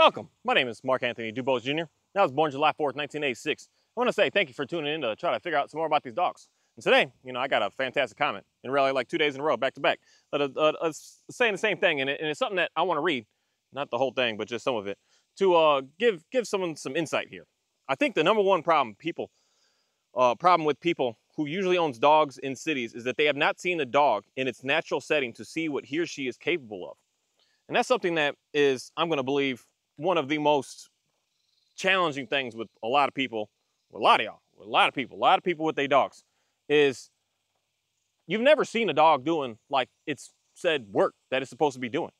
Welcome. My name is Mark Anthony Dubose Jr. I was born July 4th, 1986. I want to say thank you for tuning in to try to figure out some more about these dogs. And today, you know, I got a fantastic comment in really like two days in a row, back to back, but uh, uh, uh, saying the same thing, and, it, and, it's something that I want to read, not the whole thing, but just some of it, to uh, give give someone some insight here. I think the number one problem people, uh, problem with people who usually owns dogs in cities is that they have not seen a dog in its natural setting to see what he or she is capable of. And that's something that is, I'm going to believe, one of the most challenging things with a lot of people, a lot of y'all, a lot of people, a lot of people with their dogs, is you've never seen a dog doing like it's said work that it's supposed to be doing.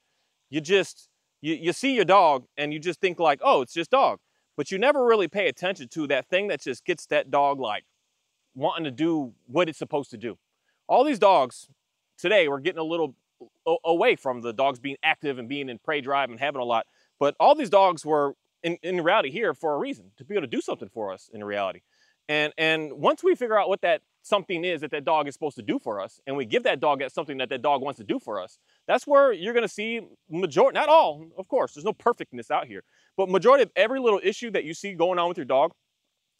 You just, you, you see your dog and you just think like, oh, it's just dog. But you never really pay attention to that thing that just gets that dog like wanting to do what it's supposed to do. All these dogs today, we're getting a little away from the dogs being active and being in prey drive and having a lot. But all these dogs were in, in reality here for a reason, to be able to do something for us in reality. And, and once we figure out what that something is that that dog is supposed to do for us, and we give that dog that something that that dog wants to do for us, that's where you're going to see majority, not all, of course, there's no perfectness out here, but majority of every little issue that you see going on with your dog,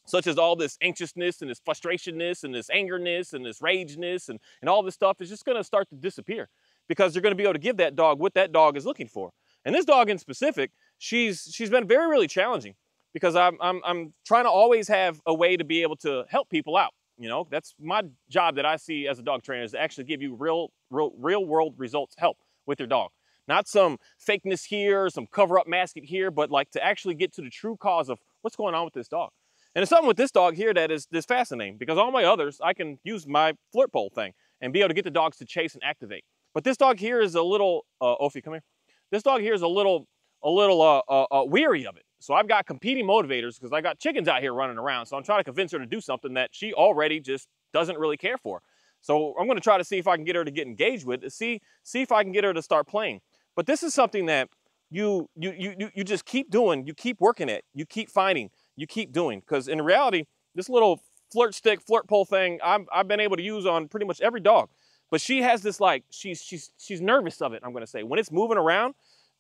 such as all this anxiousness and this frustrationness and this angerness and this rageness and, and all this stuff is just going to start to disappear because you're going to be able to give that dog what that dog is looking for. And this dog in specific, she's she's been very, really challenging because I'm, I'm, I'm trying to always have a way to be able to help people out. You know, that's my job that I see as a dog trainer is to actually give you real, real, real world results help with your dog. Not some fakeness here, some cover up masking here, but like to actually get to the true cause of what's going on with this dog. And it's something with this dog here that is, is fascinating because all my others, I can use my flirt pole thing and be able to get the dogs to chase and activate. But this dog here is a little, uh, Ophi, come here. This dog here is a little, a little uh, uh, uh weary of it. So I've got competing motivators because I got chickens out here running around. So I'm trying to convince her to do something that she already just doesn't really care for. So I'm going to try to see if I can get her to get engaged with, see see if I can get her to start playing. But this is something that you you you you just keep doing, you keep working at, you keep finding, you keep doing. Because in reality, this little flirt stick, flirt pole thing, I've, I've been able to use on pretty much every dog. But she has this like she's she's she's nervous of it. I'm to say when it's moving around,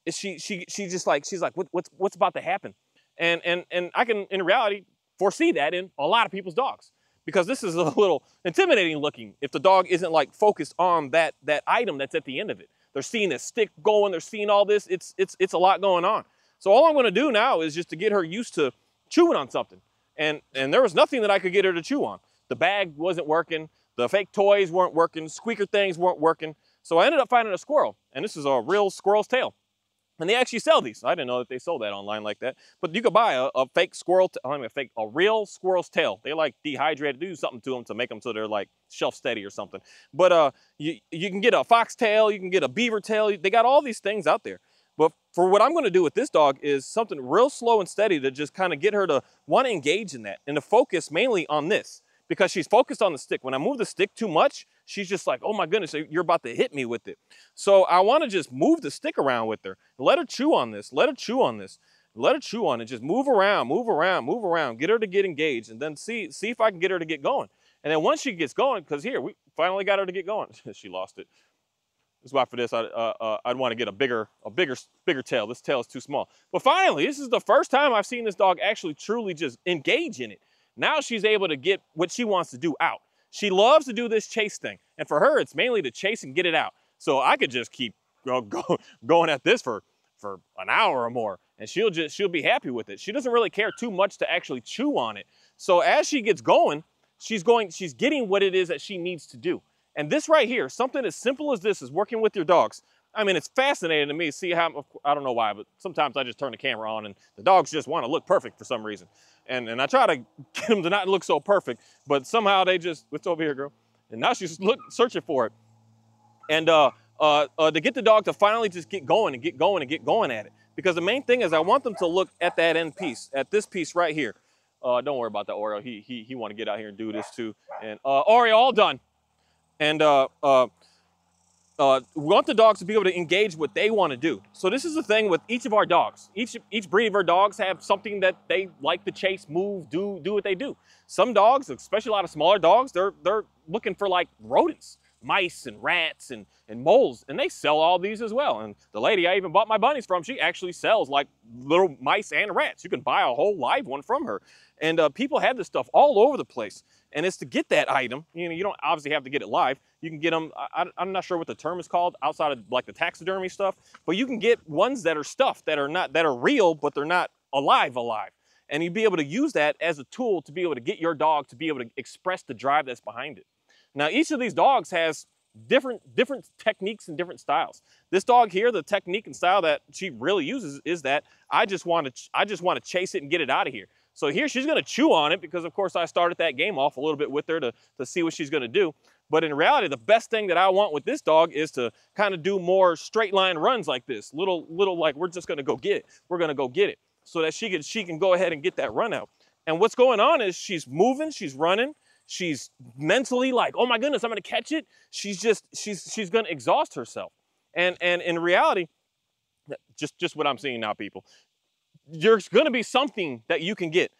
she she she just like she's like what, what's what's about to happen, and and and I can in reality foresee that in a lot of people's dogs because this is a little intimidating looking if the dog isn't like focused on that that item that's at the end of it. They're seeing this stick going, they're seeing all this. It's it's it's a lot going on. So all I'm to do now is just to get her used to chewing on something. And and there was nothing that I could get her to chew on. The bag wasn't working, the fake toys weren't working, squeaker things weren't working. So I ended up finding a squirrel, and this is a real squirrel's tail. And they actually sell these. I didn't know that they sold that online like that. But you could buy a, a fake squirrel, I mean a fake, a real squirrel's tail. They like dehydrated, do something to them to make them so they're like shelf steady or something. But uh, you, you can get a fox tail, you can get a beaver tail. They got all these things out there. But for what I'm going to do with this dog is something real slow and steady to just kind of get her to want to engage in that and to focus mainly on this because she's focused on the stick. When I move the stick too much, she's just like, oh my goodness, you're about to hit me with it. So I want to just move the stick around with her. Let her chew on this. Let her chew on this. Let her chew on it. Just move around, move around, move around. Get her to get engaged and then see, see if I can get her to get going. And then once she gets going, because here, we finally got her to get going. she lost it. That's why for this, I, uh, uh, I'd want to get a bigger, a bigger, bigger tail. This tail is too small. But finally, this is the first time I've seen this dog actually truly just engage in it. Now she's able to get what she wants to do out. She loves to do this chase thing. And for her, it's mainly to chase and get it out. So I could just keep go, go, going at this for, for an hour or more and she'll just, she'll be happy with it. She doesn't really care too much to actually chew on it. So as she gets going, she's going, she's getting what it is that she needs to do. And this right here, something as simple as this is working with your dogs. I mean, it's fascinating to me see how, I don't know why, but sometimes I just turn the camera on and the dogs just want to look perfect for some reason. And, and I try to get them to not look so perfect, but somehow they just, what's over here, girl? And now she's look, searching for it. And uh, uh, uh, to get the dog to finally just get going and get going and get going at it. Because the main thing is I want them to look at that end piece, at this piece right here. Uh, don't worry about that Oreo. He, he, he want to get out here and do this too. And uh, Oreo, all done. And uh, we want the dogs to be able to engage what they want to do. So this is the thing with each of our dogs. Each each breed of our dogs have something that they like to chase, move, do do what they do. Some dogs, especially a lot of smaller dogs, they're they're looking for like rodents. mice and rats and, and moles, and they sell all these as well. And the lady I even bought my bunnies from, she actually sells like little mice and rats. You can buy a whole live one from her. And uh, people have this stuff all over the place. And it's to get that item, you know, you don't obviously have to get it live. You can get them, I, am not sure what the term is called outside of like the taxidermy stuff, but you can get ones that are stuffed that are not, that are real, but they're not alive alive. And you'd be able to use that as a tool to be able to get your dog to be able to express the drive that's behind it. Now, each of these dogs has different different techniques and different styles. This dog here, the technique and style that she really uses is that I just want to I just want to chase it and get it out of here. So here she's going to chew on it because of course I started that game off a little bit with her to, to see what she's going to do. But in reality, the best thing that I want with this dog is to kind of do more straight line runs like this. Little, little like we're just going to go get it. We're going to go get it so that she can, she can go ahead and get that run out. And what's going on is she's moving, she's running, she's mentally like, oh my goodness, I'm gonna catch it. She's just, she's, she's gonna exhaust herself. And, and in reality, just, just what I'm seeing now, people, there's gonna be something that you can get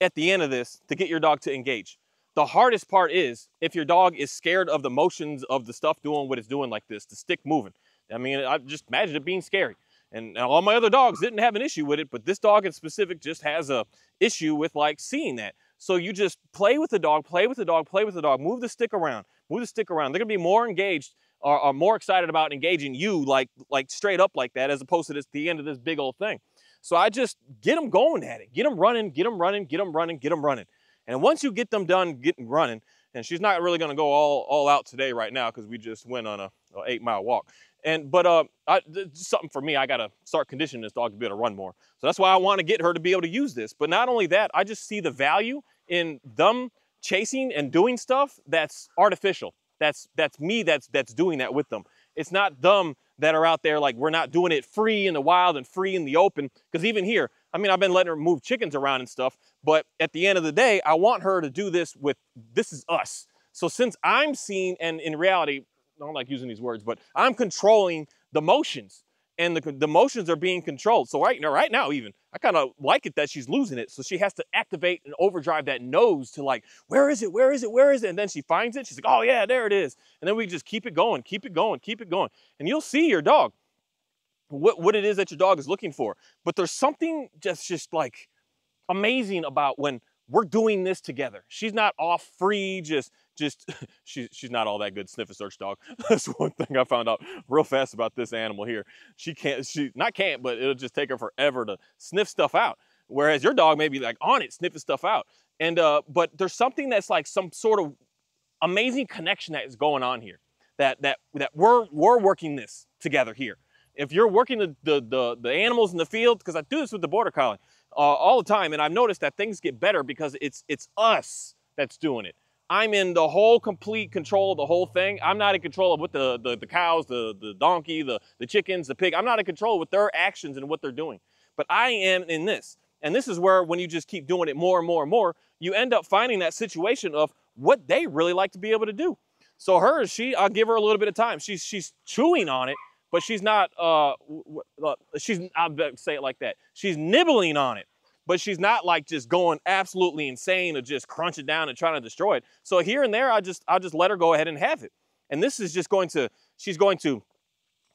at the end of this to get your dog to engage. The hardest part is if your dog is scared of the motions of the stuff doing what it's doing like this, the stick moving. I mean, I just imagine it being scary. And all my other dogs didn't have an issue with it, but this dog in specific just has a issue with like seeing that. So you just play with the dog, play with the dog, play with the dog, move the stick around, move the stick around. They're gonna be more engaged or, or more excited about engaging you like like straight up like that as opposed to this the end of this big old thing. So I just get them going at it, get them running, get them running, get them running, get them running. And once you get them done getting running, and she's not really gonna go all, all out today right now because we just went on a, a eight mile walk. And but uh, I, something for me, I gotta start conditioning this dog to be able to run more. So that's why I want to get her to be able to use this. But not only that, I just see the value in them chasing and doing stuff that's artificial. That's that's me that's that's doing that with them. It's not them that are out there like we're not doing it free in the wild and free in the open. Because even here, I mean, I've been letting her move chickens around and stuff, but at the end of the day, I want her to do this with this is us. So since I'm seeing, and in reality, I don't like using these words, but I'm controlling the motions and the, the motions are being controlled. So right now, right now even, I kind of like it that she's losing it. So she has to activate and overdrive that nose to like, where is it? Where is it? Where is it? And then she finds it. She's like, oh yeah, there it is. And then we just keep it going, keep it going, keep it going. And you'll see your dog, what, what it is that your dog is looking for. But there's something just, just like amazing about when we're doing this together. She's not off free, just just she's she's not all that good sniff a search dog. That's one thing I found out real fast about this animal here. She can't she not can't, but it'll just take her forever to sniff stuff out. Whereas your dog may be like on it, sniffing stuff out. And uh, but there's something that's like some sort of amazing connection that is going on here. That that that we're we're working this together here. If you're working the the the, the animals in the field, because I do this with the border collie uh, all the time, and I've noticed that things get better because it's it's us that's doing it. I'm in the whole complete control of the whole thing. I'm not in control of what the, the, the cows, the, the donkey, the, the chickens, the pig, I'm not in control with their actions and what they're doing. But I am in this. And this is where when you just keep doing it more and more and more, you end up finding that situation of what they really like to be able to do. So her, she, I'll give her a little bit of time. She's, she's chewing on it, but she's not, uh, uh she's, I'll say it like that. She's nibbling on it but she's not like just going absolutely insane or just crunch it down and trying to destroy it. So here and there, I just I'll just let her go ahead and have it. And this is just going to she's going to,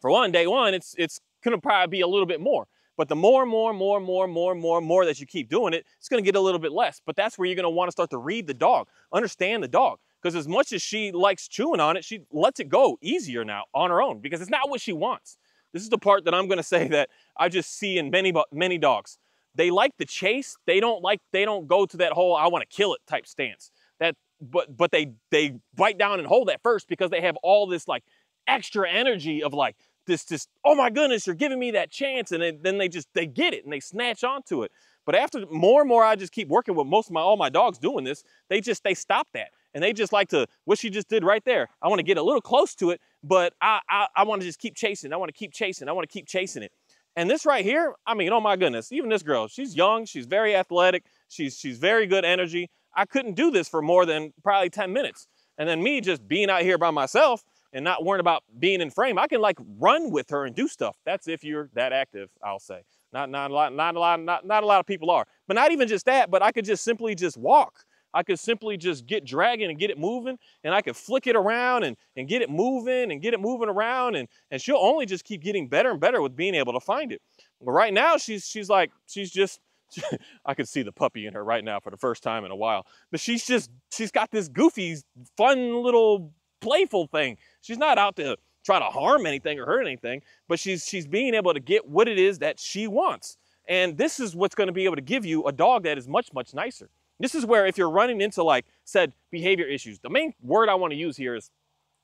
for one day one, it's it's gonna probably be a little bit more. But the more and more and more and more and more and more and more that you keep doing it, it's gonna get a little bit less. But that's where you're gonna want to start to read the dog, understand the dog. Because as much as she likes chewing on it, she lets it go easier now on her own because it's not what she wants. This is the part that I'm gonna say that I just see in many but many dogs they like the chase. They don't like, they don't go to that whole I want to kill it type stance. That but but they they bite down and hold that first because they have all this like extra energy of like this just oh my goodness you're giving me that chance and then, they just they get it and they snatch onto it but after more and more i just keep working with most of my all my dogs doing this they just they stop that and they just like to what she just did right there i want to get a little close to it but i i, I want to just keep chasing i want to keep chasing i want to keep chasing it and this right here, I mean, oh my goodness, even this girl, she's young, she's very athletic, she's, she's very good energy. I couldn't do this for more than probably 10 minutes. And then me just being out here by myself and not worrying about being in frame, I can like run with her and do stuff. That's if you're that active, I'll say. Not, not, a lot, not, a lot, not, not a lot of people are. But not even just that, but I could just simply just walk. I could simply just get dragging and get it moving, and I could flick it around and, and get it moving and get it moving around, and, and she'll only just keep getting better and better with being able to find it. But right now, she's she's like she's just I can see the puppy in her right now for the first time in a while. But she's just she's got this goofy, fun little playful thing. She's not out to try to harm anything or hurt anything, but she's she's being able to get what it is that she wants. And this is what's going to be able to give you a dog that is much much nicer. This is where if you're running into like said behavior issues, the main word I want to use here is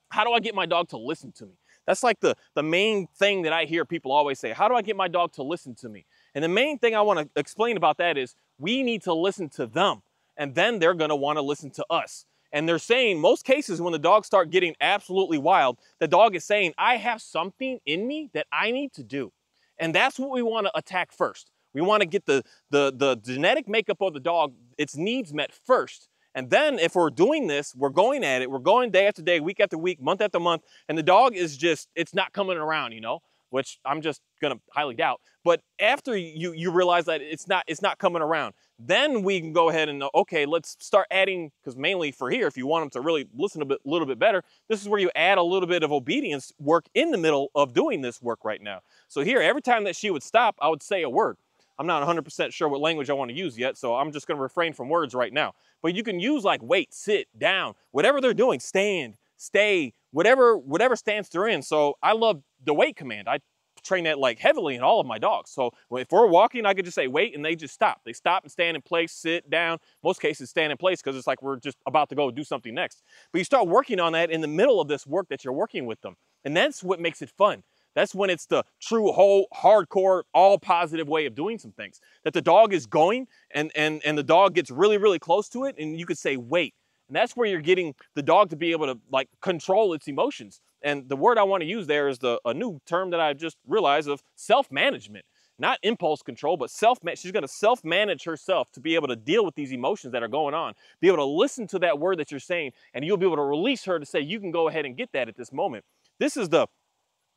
how do I get my dog to listen to me? That's like the, the main thing that I hear people always say. How do I get my dog to listen to me? And the main thing I want to explain about that is we need to listen to them. And then they're going to want to listen to us. And they're saying, most cases when the dogs start getting absolutely wild, the dog is saying, I have something in me that I need to do. And that's what we want to attack first. We want to get the, the, the genetic makeup of the dog, its needs met first. And then if we're doing this, we're going at it, we're going day after day, week after week, month after month, and the dog is just, it's not coming around, you know, which I'm just gonna highly doubt. But after you you realize that it's not it's not coming around, then we can go ahead and okay, let's start adding, because mainly for here, if you want them to really listen a bit, little bit better, this is where you add a little bit of obedience work in the middle of doing this work right now. So here, every time that she would stop, I would say a word. I'm not 100% sure what language I want to use yet, so I'm just going to refrain from words right now. But you can use like wait, sit, down, whatever they're doing, stand, stay, whatever whatever stance they're in. So I love the wait command. I train that like heavily in all of my dogs. So if we're walking, I could just say wait and they just stop. They stop and stand in place, sit down. Most cases stand in place because it's like we're just about to go do something next. But you start working on that in the middle of this work that you're working with them. And that's what makes it fun. That's when it's the true whole hardcore, all positive way of doing some things. That the dog is going and, and, and the dog gets really, really close to it and you could say, wait. And that's where you're getting the dog to be able to like control its emotions. And the word I want to use there is the a new term that I just realized of self-management. Not impulse control, but self she's going to self-manage herself to be able to deal with these emotions that are going on. Be able to listen to that word that you're saying and you'll be able to release her to say you can go ahead and get that at this moment. This is the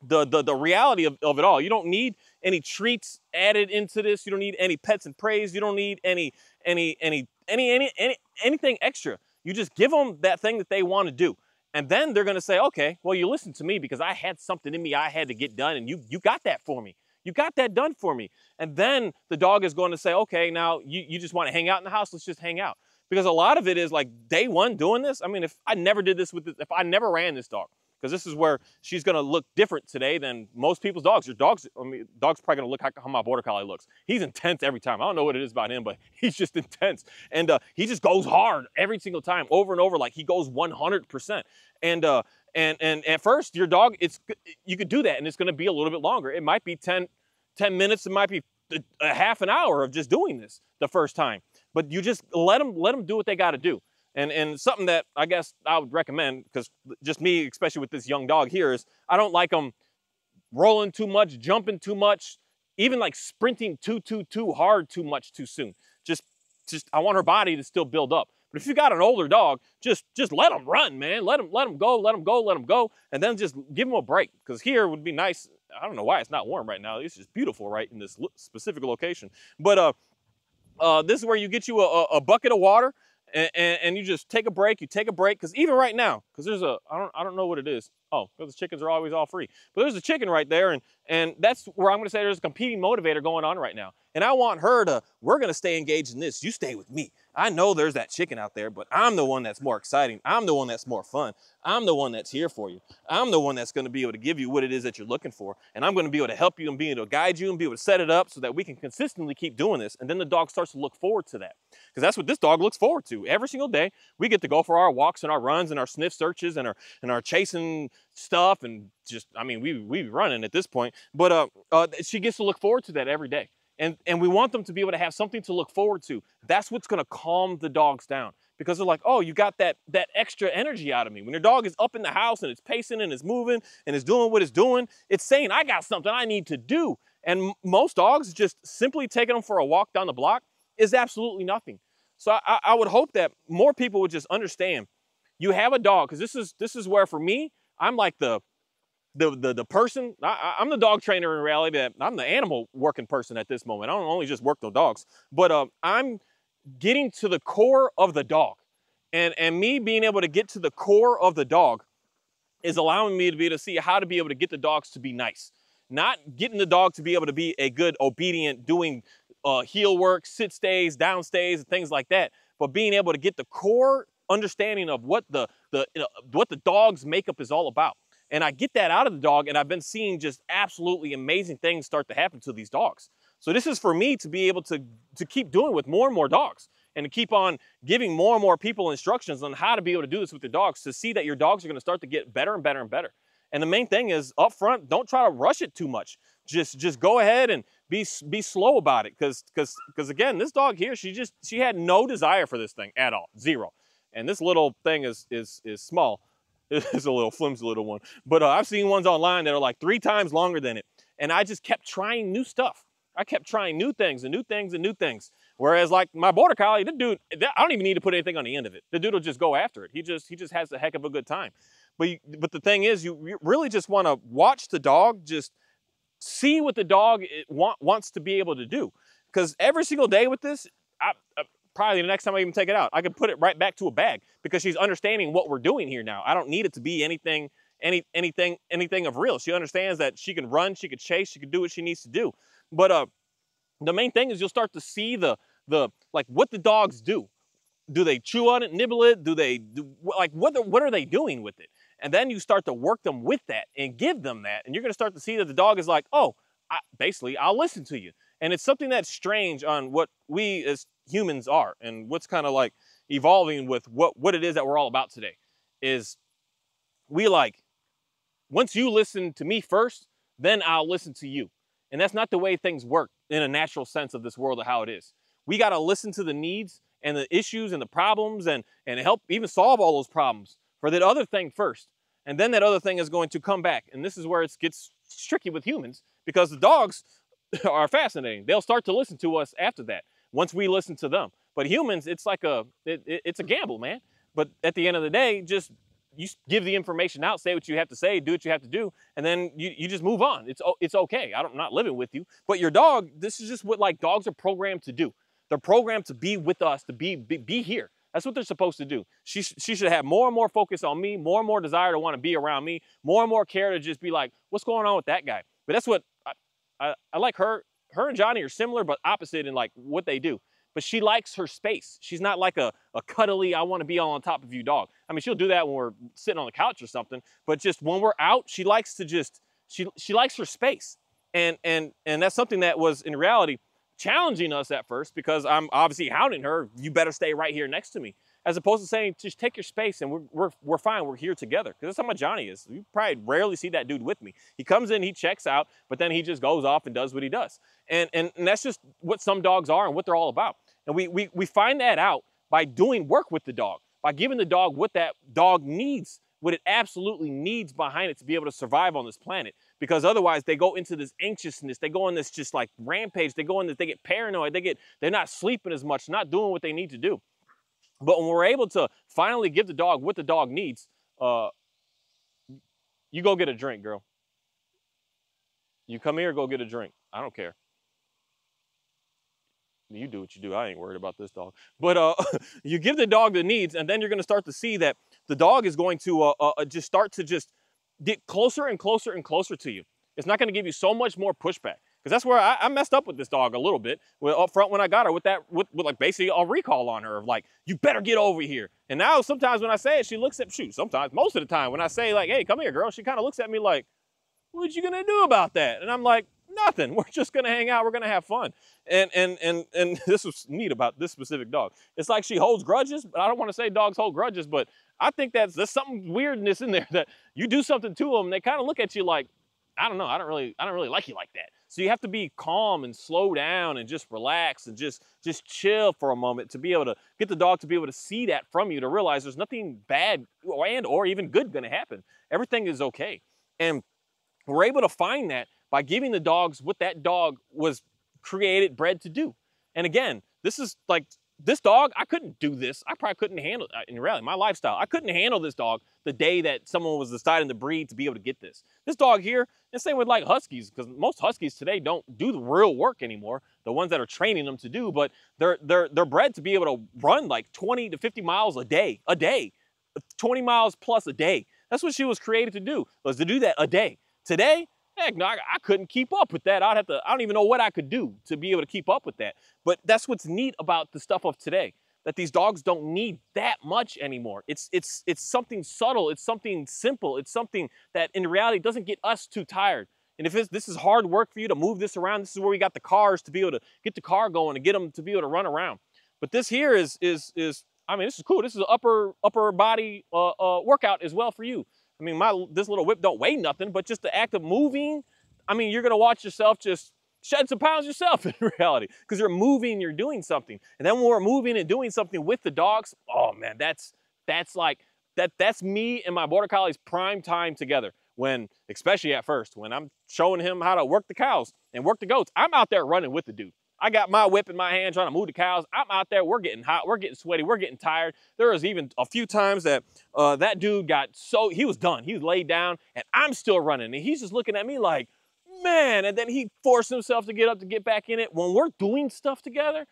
the, the, the reality of, of it all. You don't need any treats added into this. You don't need any pets and praise. You don't need any, any, any, any, any, any anything extra. You just give them that thing that they want to do. And then they're going to say, okay, well, you listened to me because I had something in me I had to get done and you, you got that for me. You got that done for me. And then the dog is going to say, okay, now you, you just want to hang out in the house. Let's just hang out. Because a lot of it is like day one doing this. I mean, if I never did this with this, if I never ran this dog, because this is where she's going to look different today than most people's dogs. Your dog's, I mean, dog's probably going to look how, how, my border collie looks. He's intense every time. I don't know what it is about him, but he's just intense, and uh, he just goes hard every single time, over and over, like he goes 100%. And uh, and and at first, your dog, it's you could do that, and it's going to be a little bit longer. It might be 10, 10 minutes. It might be a half an hour of just doing this the first time. But you just let them let them do what they got to do. And, and something that I guess I would recommend, because just me, especially with this young dog here, is I don't like them rolling too much, jumping too much, even like sprinting too, too, too hard too much too soon. Just, just I want her body to still build up. But if you got an older dog, just just let them run, man. Let them let them go, let them go, let them go, and then just give them a break. Because here would be nice. I don't know why it's not warm right now. It's just beautiful right in this specific location. But uh, uh, this is where you get you a, a bucket of water and, and, and, you just take a break. You take a break because even right now, because there's a I don't I don't know what it is. Oh, because the chickens are always all free. But there's a chicken right there, and and that's where I'm going to say there's a competing motivator going on right now. And I want her to. We're going to stay engaged in this. You stay with me. I know there's that chicken out there, but I'm the one that's more exciting. I'm the one that's more fun. I'm the one that's here for you. I'm the one that's going to be able to give you what it is that you're looking for. And I'm going to be able to help you and be able to guide you and be able to set it up so that we can consistently keep doing this. And then the dog starts to look forward to that. Because that's what this dog looks forward to. Every single day, we get to go for our walks and our runs and our sniff searches and our and our chasing stuff and just, I mean, we we running at this point. But uh, uh, she gets to look forward to that every day. And, and we want them to be able to have something to look forward to. That's what's going to calm the dogs down because they're like, oh, you got that, that extra energy out of me. When your dog is up in the house and it's pacing and it's moving and it's doing what it's doing, it's saying, I got something I need to do. And most dogs, just simply taking them for a walk down the block is absolutely nothing. So I, I would hope that more people would just understand you have a dog because this is this is where for me I'm like the the the, the person I, am the dog trainer in reality. That I'm the animal working person at this moment. I don't only just work the dogs, but uh, I'm getting to the core of the dog. And, and me being able to get to the core of the dog is allowing me to be able to see how to be able to get the dogs to be nice. Not getting the dog to be able to be a good, obedient, doing uh, heel work, sit stays, down stays, and things like that, but being able to get the core understanding of what the, the you know, what the dog's makeup is all about. And I get that out of the dog, and I've been seeing just absolutely amazing things start to happen to these dogs. So this is for me to be able to, to keep doing with more and more dogs and to keep on giving more and more people instructions on how to be able to do this with your dogs to see that your dogs are going to start to get better and better and better. And the main thing is up front, don't try to rush it too much. Just just go ahead and be be slow about it because because because again, this dog here, she just she had no desire for this thing at all, zero. And this little thing is is is small. It's a little flimsy little one. But uh, I've seen ones online that are like three times longer than it. And I just kept trying new stuff. I kept trying new things and new things and new things. Whereas like my border collie, the dude, I don't even need to put anything on the end of it. The dude will just go after it. He just he just has a heck of a good time. But you, but the thing is, you really just want to watch the dog, just see what the dog want, wants to be able to do. Because every single day with this, I, I, probably the next time I even take it out, I can put it right back to a bag because she's understanding what we're doing here now. I don't need it to be anything any anything anything of real. She understands that she can run, she can chase, she can do what she needs to do. But uh, the main thing is you'll start to see the the like what the dogs do. Do they chew on it, nibble it? Do they do, like what the, what are they doing with it? And then you start to work them with that and give them that, and you're going to start to see that the dog is like, oh, I, basically I'll listen to you. And it's something that's strange on what we as humans are, and what's kind of like evolving with what what it is that we're all about today. Is we like once you listen to me first, then I'll listen to you. And that's not the way things work in a natural sense of this world of how it is. We got to listen to the needs and the issues and the problems and, and help even solve all those problems for that other thing first. And then that other thing is going to come back. And this is where it gets tricky with humans because the dogs are fascinating. They'll start to listen to us after that once we listen to them. But humans, it's like a, it, it's a gamble, man. But at the end of the day, just you give the information out, say what you have to say, do what you have to do, and then you, you just move on. It's it's okay. I am not living with you, but your dog. This is just what like dogs are programmed to do. They're programmed to be with us, to be be, be here. That's what they're supposed to do. She she should have more and more focus on me, more and more desire to want to be around me, more and more care to just be like, what's going on with that guy? But that's what I, I, like her. Her and Johnny are similar but opposite in like what they do but she likes her space. She's not like a, a cuddly, I want to be all on top of you dog. I mean, she'll do that when we're sitting on the couch or something, but just when we're out, she likes to just, she, she likes her space. And, and, and that's something that was in reality challenging us at first because I'm obviously hounding her, you better stay right here next to me. As opposed to saying, just take your space and we're, we're, we're fine, we're here together. Because that's how my Johnny is. You probably rarely see that dude with me. He comes in, he checks out, but then he just goes off and does what he does. And, and, and that's just what some dogs are and what they're all about. And we, we, we find that out by doing work with the dog, by giving the dog what that dog needs, what it absolutely needs behind it to be able to survive on this planet. Because otherwise they go into this anxiousness, they go on this just like rampage, they go in this, they get paranoid, they get, they're not sleeping as much, not doing what they need to do. But when we're able to finally give the dog what the dog needs, uh, you go get a drink, girl. You come here, go get a drink. I don't care you do what you do. I ain't worried about this dog. But uh, you give the dog the needs, and then you're going to start to see that the dog is going to uh, uh, just start to just get closer and closer and closer to you. It's not going to give you so much more pushback. Because that's where I, I, messed up with this dog a little bit up front when I got her with that, with, with like basically a recall on her of like, you better get over here. And now sometimes when I say it, she looks at, shoot, sometimes, most of the time when I say like, hey, come here, girl, she kind of looks at me like, what you gonna do about that? And I'm like, nothing. We're just gonna hang out. We're gonna have fun. And and and and this was neat about this specific dog. It's like she holds grudges, but I don't want to say dogs hold grudges, but I think that's there's something weirdness in there that you do something to them, they kind of look at you like, I don't know, I don't really, I don't really like you like that. So you have to be calm and slow down and just relax and just just chill for a moment to be able to get the dog to be able to see that from you to realize there's nothing bad and or even good going to happen. Everything is okay. And we're able to find that by giving the dogs what that dog was created, bred to do. And again, this is like this dog, I couldn't do this. I probably couldn't handle uh, in reality, my lifestyle. I couldn't handle this dog the day that someone was deciding to breed to be able to get this. This dog here, And same with like Huskies, because most Huskies today don't do the real work anymore. The ones that are training them to do, but they're they're they're bred to be able to run like 20 to 50 miles a day, a day, 20 miles plus a day. That's what she was created to do, was to do that a day. Today, heck no, I, I couldn't keep up with that. I'd have to, I don't even know what I could do to be able to keep up with that. But that's what's neat about the stuff of today that these dogs don't need that much anymore. It's it's it's something subtle, it's something simple, it's something that in reality doesn't get us too tired. And if this is hard work for you to move this around, this is where we got the cars to be able to get the car going and get them to be able to run around. But this here is is is I mean, this is cool. This is an upper upper body uh, uh, workout as well for you. I mean, my this little whip don't weigh nothing, but just the act of moving, I mean, you're gonna watch yourself just shed some pounds yourself in reality because you're moving, you're doing something. And then when we're moving and doing something with the dogs, oh man, that's that's like that that's me and my border collie's prime time together. When, especially at first, when I'm showing him how to work the cows and work the goats, I'm out there running with the dude. I got my whip in my hand trying to move the cows. I'm out there. We're getting hot. We're getting sweaty. We're getting tired. There was even a few times that uh, that dude got so, he was done. He was laid down and I'm still running. And he's just looking at me like, man. And then he forced himself to get up to get back in it. When we're doing stuff together,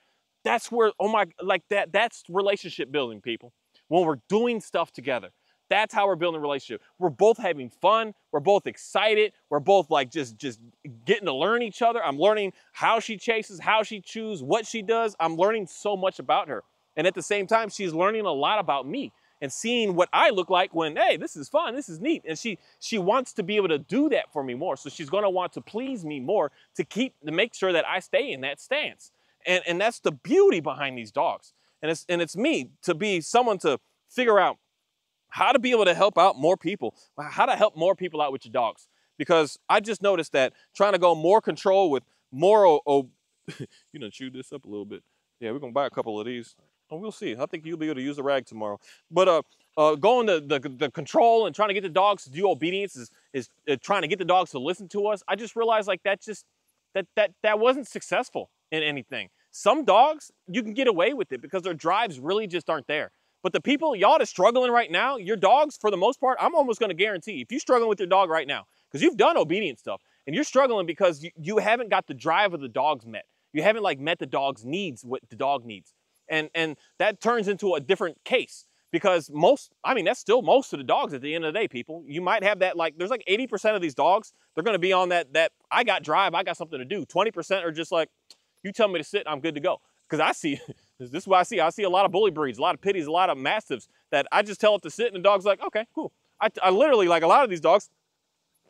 that's where, oh my, like that, that's relationship building, people. When we're doing stuff together. That's how we're building a relationship. We're both having fun. We're both excited. We're both like just just getting to learn each other. I'm learning how she chases, how she chews, what she does. I'm learning so much about her. And at the same time, she's learning a lot about me and seeing what I look like when, hey, this is fun, this is neat. And she she wants to be able to do that for me more. So she's gonna want to please me more to keep to make sure that I stay in that stance. And and that's the beauty behind these dogs. And it's and it's me to be someone to figure out how to be able to help out more people, how to help more people out with your dogs. Because I just noticed that trying to go more control with more, oh, you know, chew this up a little bit. Yeah, we're gonna buy a couple of these. And we'll see. I think you'll be able to use the rag tomorrow. But uh, uh, going the, the, the control and trying to get the dogs to do obedience is, is uh, trying to get the dogs to listen to us. I just realized like that just, that, that, that wasn't successful in anything. Some dogs, you can get away with it because their drives really just aren't there. But the people, y'all are struggling right now, your dogs, for the most part, I'm almost gonna guarantee, if you're struggling with your dog right now, because you've done obedience stuff, and you're struggling because you, you haven't got the drive of the dogs met. You haven't like met the dog's needs, what the dog needs. And, and that turns into a different case because most, I mean, that's still most of the dogs at the end of the day, people. You might have that, like, there's like 80% of these dogs, they're gonna be on that, that I got drive, I got something to do. 20% are just like, you tell me to sit, I'm good to go. Because I see, this is what I see. I see a lot of bully breeds, a lot of pitties, a lot of mastiffs that I just tell it to sit and the dog's like, okay, cool. I, I literally, like a lot of these dogs,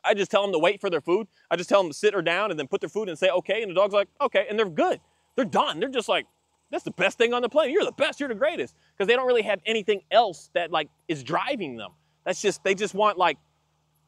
I just tell them to wait for their food. I just tell them to sit or down and then put their food and say, okay. And the dog's like, okay. And they're good. They're done. They're just like, that's the best thing on the planet. You're the best. You're the greatest. Because they don't really have anything else that like is driving them. That's just, they just want like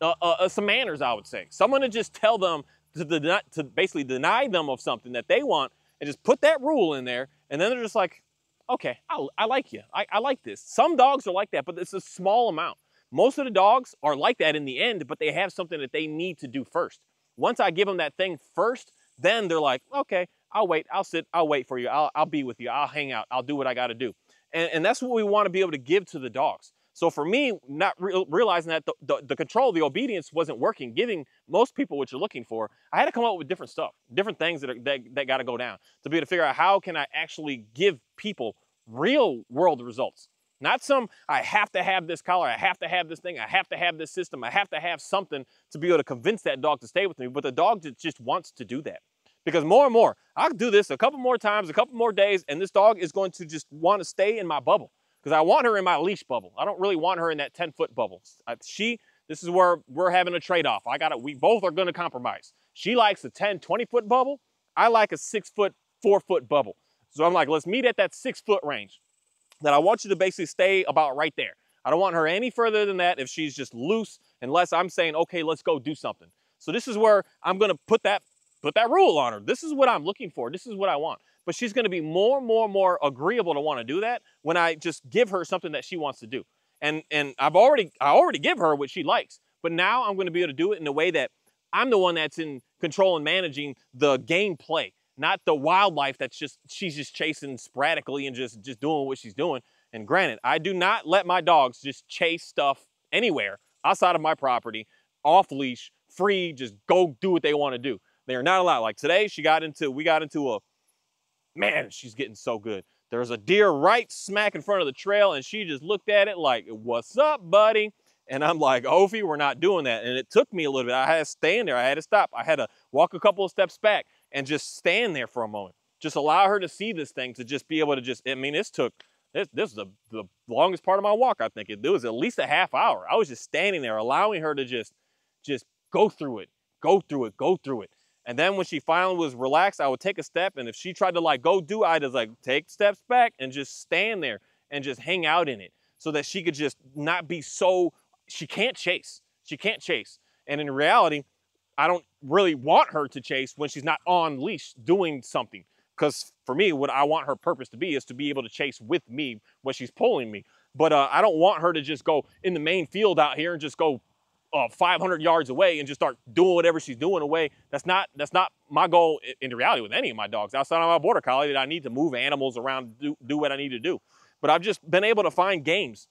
uh, uh, some manners, I would say. Someone to just tell them to, to, to basically deny them of something that they want and just put that rule in there. And then they're just like, okay, I, I like you. I, I like this. Some dogs are like that, but it's a small amount. Most of the dogs are like that in the end, but they have something that they need to do first. Once I give them that thing first, then they're like, okay, I'll wait, I'll sit, I'll wait for you, I'll, I'll be with you, I'll hang out, I'll do what I gotta do. And, and that's what we wanna be able to give to the dogs. So for me, not re realizing that the, the, the, control, the obedience wasn't working, giving most people what you're looking for, I had to come up with different stuff, different things that, are, that, that got to go down to be able to figure out how can I actually give people real world results. Not some, I have to have this collar, I have to have this thing, I have to have this system, I have to have something to be able to convince that dog to stay with me, but the dog just wants to do that. Because more and more, I'll do this a couple more times, a couple more days, and this dog is going to just want to stay in my bubble because I want her in my leash bubble. I don't really want her in that 10 foot bubble. Uh, she, this is where we're having a trade off. I got to, we both are going to compromise. She likes a 10, 20 foot bubble. I like a six foot, four foot bubble. So I'm like, let's meet at that six foot range. That I want you to basically stay about right there. I don't want her any further than that if she's just loose, unless I'm saying, okay, let's go do something. So this is where I'm gonna put that, put that rule on her. This is what I'm looking for. This is what I want but she's going to be more and more and more agreeable to want to do that when I just give her something that she wants to do. And and I've already I already give her what she likes, but now I'm going to be able to do it in a way that I'm the one that's in control and managing the gameplay, not the wildlife that's just she's just chasing sporadically and just just doing what she's doing. And granted, I do not let my dogs just chase stuff anywhere outside of my property, off leash, free, just go do what they want to do. They are not allowed. Like today, she got into, we got into a, man, she's getting so good. There's a deer right smack in front of the trail, and she just looked at it like, what's up, buddy? And I'm like, Ophi, we're not doing that. And it took me a little bit. I had to stand there. I had to stop. I had to walk a couple of steps back and just stand there for a moment. Just allow her to see this thing, to just be able to just, I mean, this took, this, this is the, the longest part of my walk, I think. It, it was at least a half hour. I was just standing there, allowing her to just, just go through it, go through it, go through it. And then when she finally was relaxed, I would take a step. And if she tried to like go do, I'd just like take steps back and just stand there and just hang out in it so that she could just not be so, she can't chase. She can't chase. And in reality, I don't really want her to chase when she's not on leash doing something. Because for me, what I want her purpose to be is to be able to chase with me when she's pulling me. But uh, I don't want her to just go in the main field out here and just go uh, 500 yards away and just start doing whatever she's doing away. That's not that's not my goal in reality with any of my dogs outside of my border collie that I need to move animals around, do, do what I need to do. But I've just been able to find games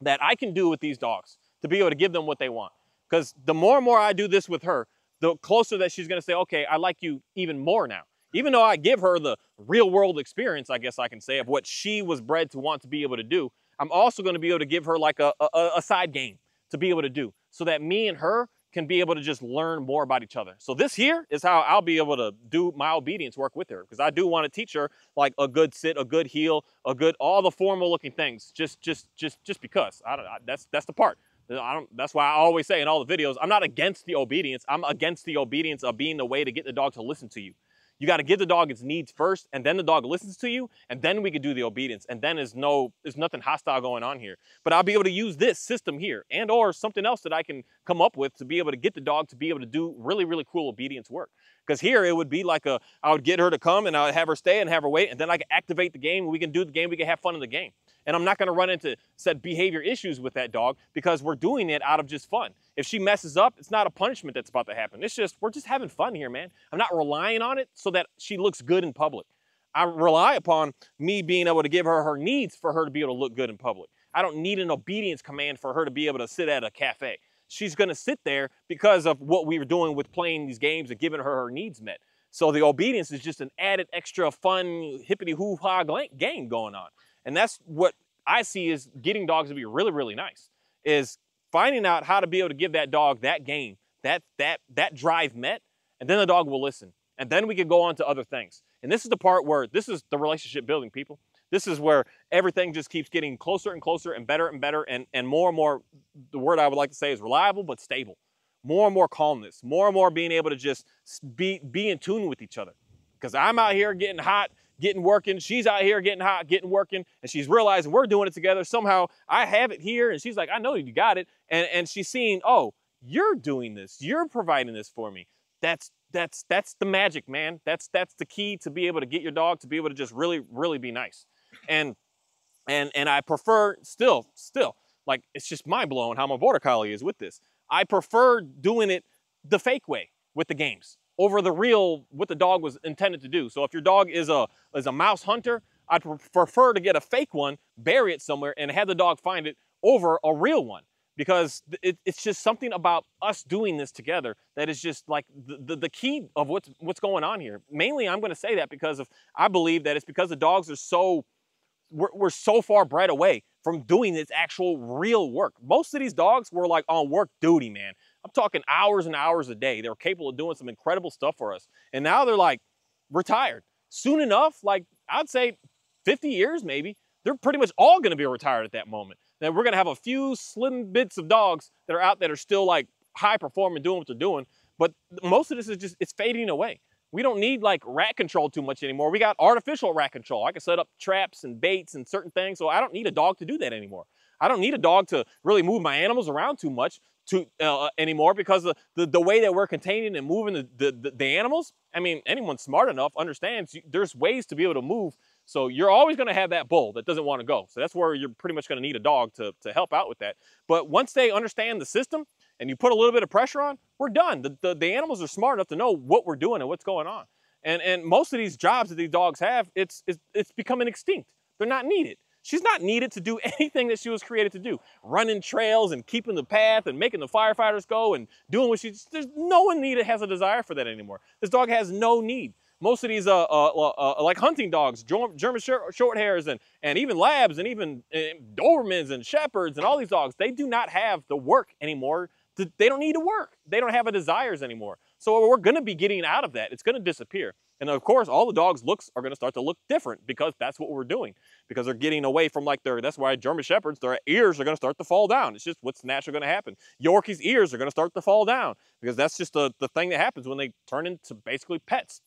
that I can do with these dogs to be able to give them what they want. Because the more and more I do this with her, the closer that she's going to say, okay, I like you even more now. Even though I give her the real world experience, I guess I can say, of what she was bred to want to be able to do, I'm also going to be able to give her like a, a, a side game to be able to do so that me and her can be able to just learn more about each other. So this here is how I'll be able to do my obedience work with her because I do want to teach her like a good sit, a good heel, a good all the formal looking things. Just just just just because I don't I, that's that's the part. Uh, I don't that's why I always say in all the videos, I'm not against the obedience. I'm against the obedience of being the way to get the dog to listen to you. You got to give the dog its needs first, and then the dog listens to you, and then we could do the obedience, and then there's no, there's nothing hostile going on here. But I'll be able to use this system here, and or something else that I can come up with to be able to get the dog to be able to do really, really cool obedience work. Because here it would be like a, I would get her to come, and I would have her stay and have her wait, and then I can activate the game. We can do the game. We can have fun in the game. And I'm not going to run into said behavior issues with that dog because we're doing it out of just fun. If she messes up, it's not a punishment that's about to happen. It's just, we're just having fun here, man. I'm not relying on it so that she looks good in public. I rely upon me being able to give her her needs for her to be able to look good in public. I don't need an obedience command for her to be able to sit at a cafe. She's going to sit there because of what we were doing with playing these games and giving her her needs met. So the obedience is just an added extra fun hippity hoo ha game going on. And that's what I see is getting dogs to be really, really nice, is finding out how to be able to give that dog that game, that, that, that drive met, and then the dog will listen. And then we can go on to other things. And this is the part where this is the relationship building, people. This is where everything just keeps getting closer and closer and better and better and, and more and more, the word I would like to say is reliable but stable. More and more calmness, more and more being able to just be, be in tune with each other. Because I'm out here getting hot getting working. She's out here getting hot, getting working, and she's realizing we're doing it together. Somehow I have it here, and she's like, I know you got it. And, and she's seeing, oh, you're doing this. You're providing this for me. That's that's that's the magic, man. That's that's the key to be able to get your dog to be able to just really, really be nice. And and and I prefer still, still, like it's just mind blowing how my border collie is with this. I prefer doing it the fake way with the games over the real what the dog was intended to do. So if your dog is a is a mouse hunter, I'd prefer to get a fake one, bury it somewhere, and have the dog find it over a real one because it, it's just something about us doing this together that is just like the, the, the, key of what's what's going on here. Mainly, I'm going to say that because of I believe that it's because the dogs are so we're, we're so far bred away from doing its actual real work. Most of these dogs were like on work duty, man. I'm talking hours and hours a day. They were capable of doing some incredible stuff for us. And now they're like retired. Soon enough, like I'd say 50 years maybe, they're pretty much all to be retired at that moment. Then we're to have a few slim bits of dogs that are out that are still like high performing doing what they're doing. But most of this is just, it's fading away. We don't need like rat control too much anymore. We got artificial rat control. I can set up traps and baits and certain things. So I don't need a dog to do that anymore. I don't need a dog to really move my animals around too much to uh, anymore because the, the, the, way that we're containing and moving the, the, the animals, I mean, anyone smart enough understands there's ways to be able to move. So you're always going to have that bull that doesn't want to go. So that's where you're pretty much going to need a dog to, to help out with that. But once they understand the system and you put a little bit of pressure on, we're done. The, the, the animals are smart enough to know what we're doing and what's going on. And, and most of these jobs that these dogs have, it's, it's, it's becoming extinct. They're not needed She's not needed to do anything that she was created to do. Running trails and keeping the path and making the firefighters go and doing what she's, there's no one needed has a desire for that anymore. This dog has no need. Most of these, uh, uh, uh, uh like hunting dogs, German short, hairs and, and even labs and even uh, Dobermans and Shepherds and all these dogs, they do not have the work anymore. To, they don't need to work. They don't have a desires anymore. So we're gonna be getting out of that. It's gonna disappear. And of course, all the dogs' looks are going to start to look different because that's what we're doing. Because they're getting away from like their, that's why German Shepherds, their ears are going to start to fall down. It's just what's naturally going to happen. Yorkies' ears are going to start to fall down because that's just the, the thing that happens when they turn into basically pets.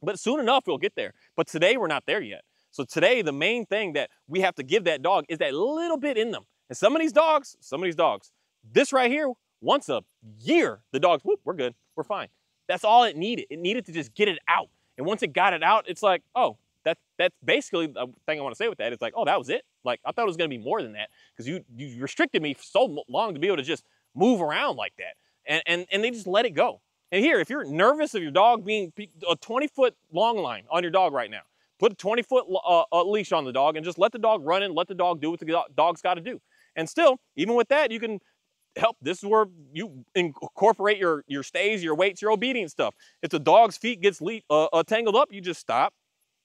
But soon enough, we'll get there. But today, we're not there yet. So today, the main thing that we have to give that dog is that little bit in them. And some of these dogs, some of these dogs, this right here, once a year, the dogs, whoop, we're good, we're fine. That's all it needed. It needed to just get it out. And once it got it out, it's like, oh, that that's basically the thing I want to say with that. It's like, oh, that was it. Like I thought it was going to be more than that because you you restricted me so long to be able to just move around like that, and and and they just let it go. And here, if you're nervous of your dog being a 20 foot long line on your dog right now, put a 20 foot uh, leash on the dog and just let the dog run and let the dog do what the dog's got to do. And still, even with that, you can help. This is where you incorporate your, your stays, your waits, your obedience stuff. If the dog's feet gets le- uh, uh, tangled up, you just stop.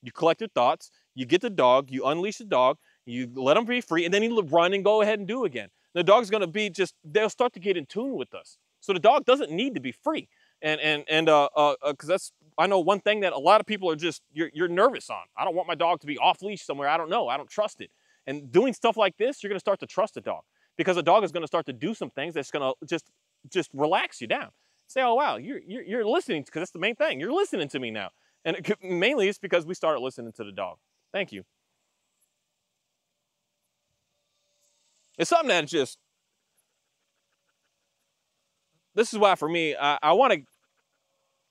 You collect your thoughts. You get the dog. You unleash the dog. You let him be free, and then he run and go ahead and do again. The dog's going to be just. They'll start to get in tune with us. So the dog doesn't need to be free. And and and uh uh because uh, that's I know one thing that a lot of people are just you're you're nervous on. I don't want my dog to be off leash somewhere. I don't know. I don't trust it. And doing stuff like this, you're going to start to trust the dog because a dog is going to start to do some things that's going to just just relax you down. Say, oh wow, you're you're, you're listening because that's the main thing. You're listening to me now, and it, mainly it's because we started listening to the dog. Thank you. It's something that just. This is why for me, I, I want to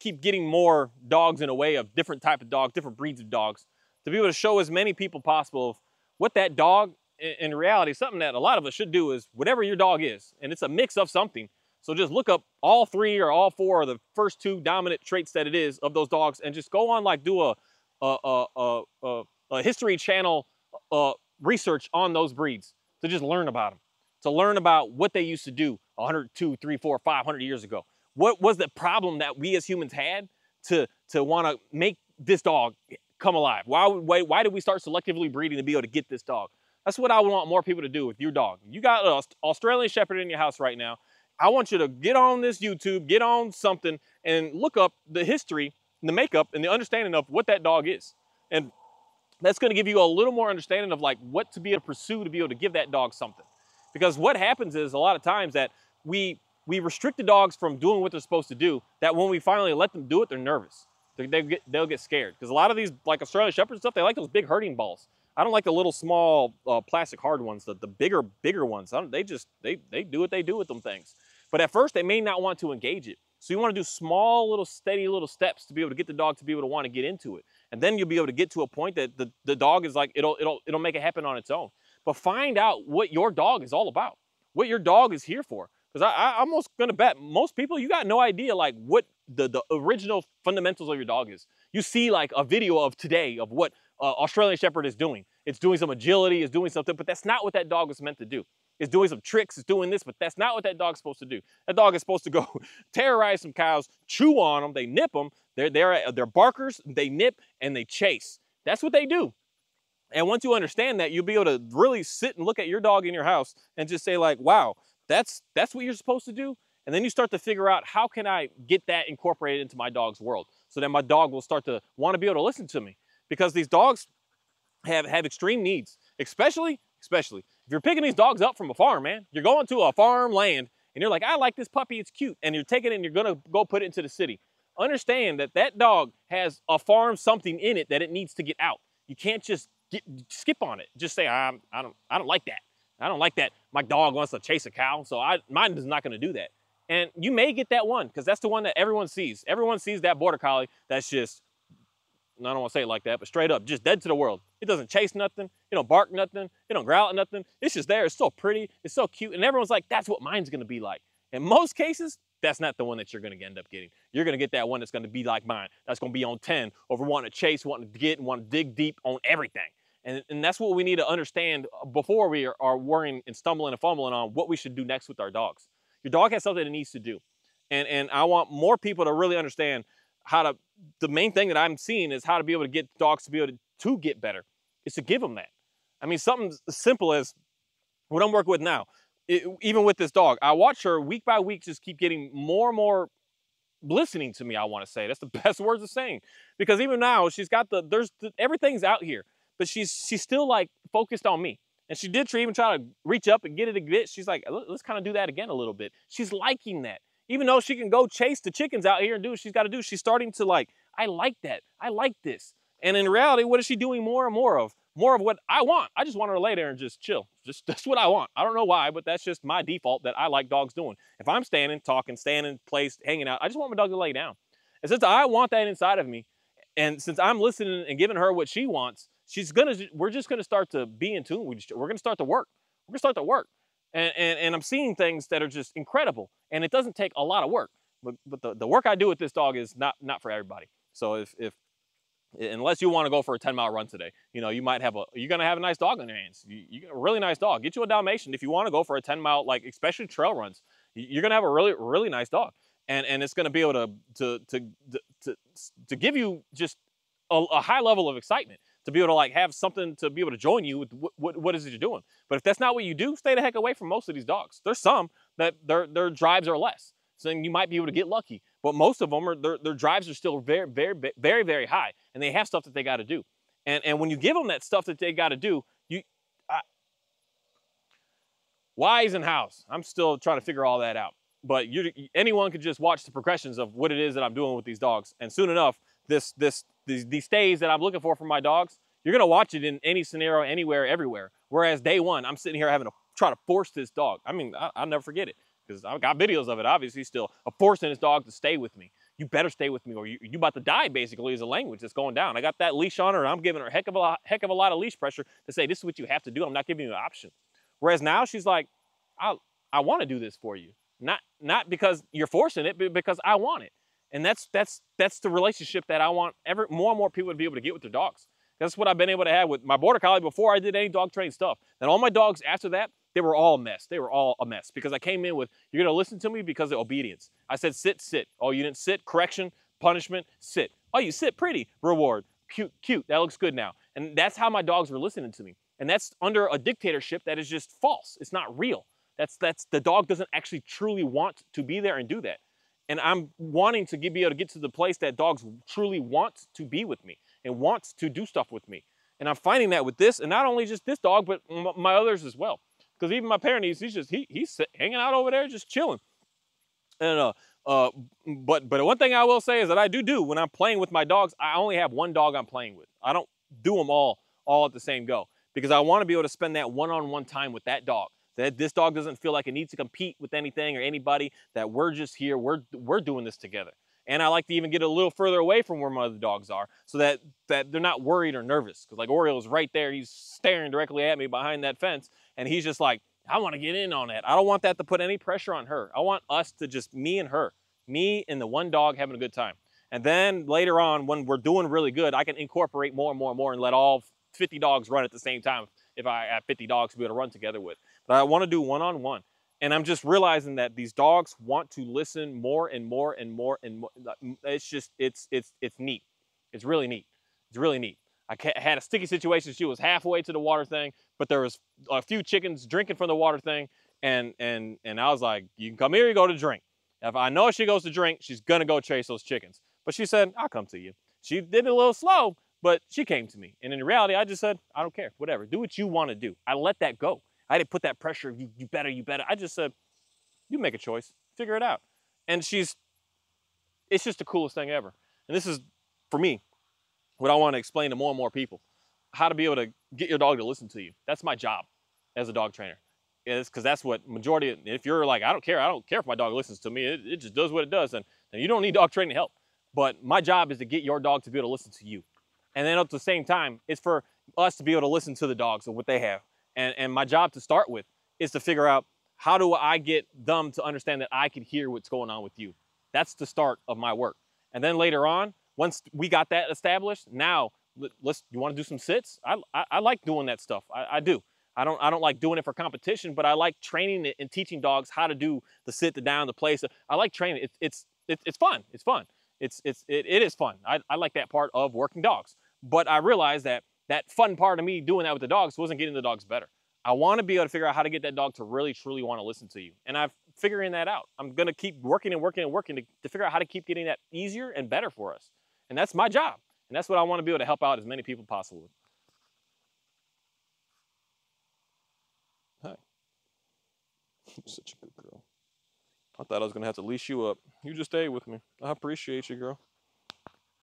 keep getting more dogs in a way of different type of dogs, different breeds of dogs, to be able to show as many people possible of what that dog in reality, something that a lot of us should do is whatever your dog is, and it's a mix of something. So just look up all three or all four or the first two dominant traits that it is of those dogs, and just go on like do a a a, a, a history channel uh, research on those breeds to just learn about them, to learn about what they used to do 100, 2, 3, 4, 500 years ago. What was the problem that we as humans had to to want to make this dog come alive? Why, why why did we start selectively breeding to be able to get this dog? That's what I want more people to do with your dog. You got an Australian Shepherd in your house right now. I want you to get on this YouTube, get on something, and look up the history, the makeup, and the understanding of what that dog is. And that's going to give you a little more understanding of like what to be able to pursue to be able to give that dog something. Because what happens is a lot of times that we we restrict the dogs from doing what they're supposed to do. That when we finally let them do it, they're nervous. They, they get, they'll get scared because a lot of these like Australian Shepherd stuff, they like those big herding balls. I don't like the little small uh, plastic hard ones, the, the bigger, bigger ones. they just, they, they do what they do with them things. But at first they may not want to engage it. So you want to do small little steady little steps to be able to get the dog to be able to want to get into it. And then you'll be able to get to a point that the, the dog is like, it'll, it'll, it'll make it happen on its own. But find out what your dog is all about, what your dog is here for. Because I, I, I'm almost gonna bet most people, you got no idea like what the, the original fundamentals of your dog is. You see like a video of today of what uh, Australian Shepherd is doing. It's doing some agility, it's doing something, but that's not what that dog was meant to do. It's doing some tricks, it's doing this, but that's not what that dog's supposed to do. That dog is supposed to go terrorize some cows, chew on them, they nip them. They're, they're, they're barkers, they nip, and they chase. That's what they do. And once you understand that, you'll be able to really sit and look at your dog in your house and just say like, wow, that's, that's what you're supposed to do. And then you start to figure out how can I get that incorporated into my dog's world so that my dog will start to want to be able to listen to me because these dogs have, have extreme needs, especially, especially if you're picking these dogs up from a farm, man, you're going to a farm land and you're like, I like this puppy, it's cute. And you're taking it and you're gonna go put it into the city. Understand that that dog has a farm something in it that it needs to get out. You can't just get, skip on it. Just say, I, I, don't, I don't like that. I don't like that. My dog wants to chase a cow, so I, mine is not gonna do that. And you may get that one because that's the one that everyone sees. Everyone sees that border collie that's just I don't want to say it like that, but straight up, just dead to the world. It doesn't chase nothing. It don't bark nothing. It don't growl at nothing. It's just there. It's so pretty. It's so cute. And everyone's like, that's what mine's going to be like. In most cases, that's not the one that you're going to end up getting. You're going to get that one that's going to be like mine. That's going to be on 10 over wanting to chase, wanting to get, and want to dig deep on everything. And, and that's what we need to understand uh, before we are, are worrying and stumbling and fumbling on what we should do next with our dogs. Your dog has something it needs to do. And, and I want more people to really understand how to, the main thing that I'm seeing is how to be able to get dogs to be able to, to get better, is to give them that. I mean, something as simple as what I'm working with now, it, even with this dog, I watch her week by week just keep getting more and more listening to me, I want to say. That's the best words of saying. Because even now, she's got the, there's, the, everything's out here, but she's, she's still like focused on me. And she did try, even try to reach up and get it a bit. She's like, let's kind of do that again a little bit. She's liking that. Even though she can go chase the chickens out here and do what she's got to do, she's starting to like, I like that. I like this. And in reality, what is she doing more and more of? More of what I want. I just want her to lay there and just chill. Just that's what I want. I don't know why, but that's just my default that I like dogs doing. If I'm standing, talking, standing, placed, hanging out, I just want my dog to lay down. And since I want that inside of me, and since I'm listening and giving her what she wants, she's gonna. We're just gonna start to be in tune. We just, we're gonna start to work. We're gonna start to work. And, and, and I'm seeing things that are just incredible. And it doesn't take a lot of work. But, but the, the work I do with this dog is not, not for everybody. So if, if unless you want to go for a 10 mile run today, you know, you might have a, you're going to have a nice dog on your hands. You, you a really nice dog. Get you a Dalmatian if you want to go for a 10 mile, like especially trail runs. You're going to have a really, really nice dog. And, and it's going to be able to, to, to, to, to give you just a, a high level of excitement to be able to like have something to be able to join you with what, what, is it you're doing. But if that's not what you do, stay the heck away from most of these dogs. There's some that their, their drives are less. So you might be able to get lucky. But most of them are their, their drives are still very, very, very, very high. And they have stuff that they got to do. And, and when you give them that stuff that they got to do, you I, whys and hows. I'm still trying to figure all that out. But you, anyone could just watch the progressions of what it is that I'm doing with these dogs. And soon enough, this, this, these, these stays that I'm looking for from my dogs, you're gonna watch it in any scenario, anywhere, everywhere. Whereas day one, I'm sitting here having to try to force this dog. I mean, I, will never forget it because I've got videos of it, obviously still, of forcing this dog to stay with me. You better stay with me or you, you about to die basically is a language that's going down. I got that leash on her and I'm giving her a heck of a, lot, heck of a lot of leash pressure to say, this is what you have to do. I'm not giving you an option. Whereas now she's like, I, I want to do this for you. Not, not because you're forcing it, but because I want it. And that's that's that's the relationship that I want ever more and more people to be able to get with their dogs. That's what I've been able to have with my border collie before I did any dog training stuff. And all my dogs after that, they were all a mess. They were all a mess because I came in with, you're gonna listen to me because of obedience. I said, sit, sit. Oh, you didn't sit, correction, punishment, sit. Oh, you sit, pretty, reward, cute, cute, that looks good now. And that's how my dogs were listening to me. And that's under a dictatorship that is just false. It's not real. That's, that's, the dog doesn't actually truly want to be there and do that. And I'm wanting to be able to get to the place that dogs truly want to be with me and wants to do stuff with me. And I'm finding that with this, and not only just this dog, but my others as well. Because even my parent, he's, he's just he, he's hanging out over there, just chilling. And uh, uh, but but one thing I will say is that I do do when I'm playing with my dogs. I only have one dog I'm playing with. I don't do them all all at the same go because I want to be able to spend that one-on-one time with that dog. That this dog doesn't feel like it needs to compete with anything or anybody. That we're just here. We're we're doing this together. And I like to even get a little further away from where my other dogs are so that, that they're not worried or nervous. Because like Oriole's right there, he's staring directly at me behind that fence. And he's just like, I want to get in on that. I don't want that to put any pressure on her. I want us to just, me and her, me and the one dog having a good time. And then later on, when we're doing really good, I can incorporate more and more and more and let all 50 dogs run at the same time if I have 50 dogs to be able to run together with. I want to do one-on-one. -on -one. And I'm just realizing that these dogs want to listen more and more and more and more. It's just, it's, it's, it's neat. It's really neat. It's really neat. I had a sticky situation. She was halfway to the water thing, but there was a few chickens drinking from the water thing. And, and, and I was like, you can come here, you go to drink. If I know she goes to drink, she's gonna go chase those chickens. But she said, I'll come to you. She did it a little slow, but she came to me. And in reality, I just said, I don't care, whatever. Do what you wanna do. I let that go. I didn't put that pressure, you, you better, you better. I just said, you make a choice, figure it out. And she's, it's just the coolest thing ever. And this is, for me, what I want to explain to more and more people. How to be able to get your dog to listen to you. That's my job as a dog trainer. Is because that's what majority, of, if you're like, I don't care, I don't care if my dog listens to me, it, it just does what it does. And, and you don't need dog training help. But my job is to get your dog to be able to listen to you. And then at the same time, it's for us to be able to listen to the dogs and what they have. And, and my job to start with is to figure out how do I get them to understand that I can hear what's going on with you. That's the start of my work. And then later on, once we got that established, now let- let's you want to do some sits I, I i like doing that stuff i, I do I don't, I don't like doing it for competition, but I like training it and teaching dogs how to do the sit, the down, the place. I like training. It's, it's, it's, it's fun. It's fun. It's, it's, it, it is fun. I, I like that part of working dogs. But I realize that that fun part of me doing that with the dogs wasn't getting the dogs better. I want to be able to figure out how to get that dog to really, truly want to listen to you. And I'm figuring that out. I'm going to keep working and working and working to, to figure out how to keep getting that easier and better for us. And that's my job. And that's what I want to be able to help out as many people possible. Hi. Such a good girl. I thought I was going to have to leash you up. You just stay with me. I appreciate you, girl.